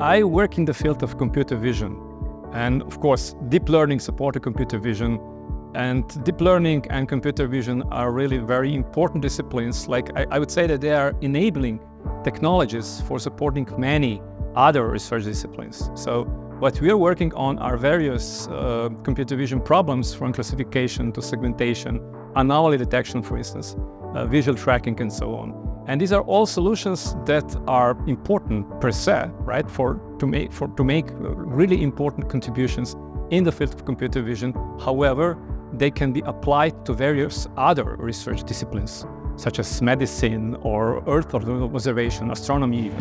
I work in the field of computer vision. And of course, deep learning supported computer vision. And deep learning and computer vision are really very important disciplines. Like I, I would say that they are enabling technologies for supporting many other research disciplines. So what we are working on are various uh, computer vision problems from classification to segmentation, anomaly detection, for instance, uh, visual tracking, and so on. And these are all solutions that are important per se, right? For to make for to make really important contributions in the field of computer vision. However, they can be applied to various other research disciplines, such as medicine or Earth observation, astronomy.